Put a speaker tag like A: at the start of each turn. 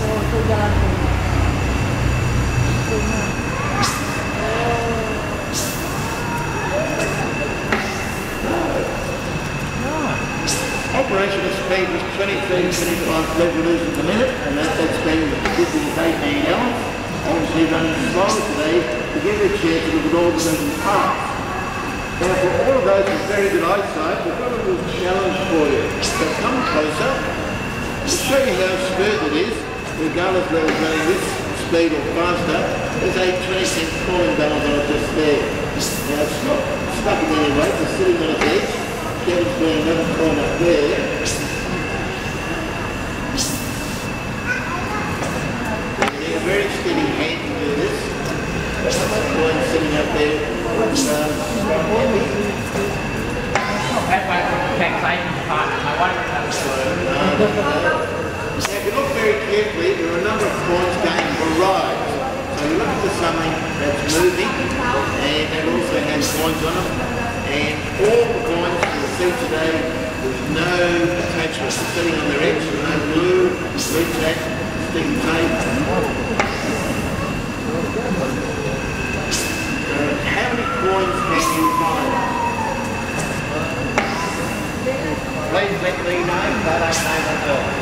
A: Ah. Jalan ko. Ito
B: speed was 23 25 revolutions a minute, and that, that speed was 58 hours. Obviously running slower today to give a chance to look at all the moving parts. Now for all of those with very good eyesight, we've got a little challenge for you. So come closer, to show you how smooth it is, regardless of whether this speed or faster, there's a 20 cent coin balance on it just there. Now it's not stuck in any way, it's sitting on its edge. Kevin's got another coin up there. You need a very steady hand to do this. That coin sitting up there. Um.
C: That's my taxation department. I wonder if that's
B: Now, if you look very carefully, there are a number of coins going for rides. So you look for something that's moving, and it also has coins on it. And all the coins you'll see today, there's no attachment sitting on their edge, no glue, reach that, sticky tape. So how many coins can you find? Please let me know, but I don't know.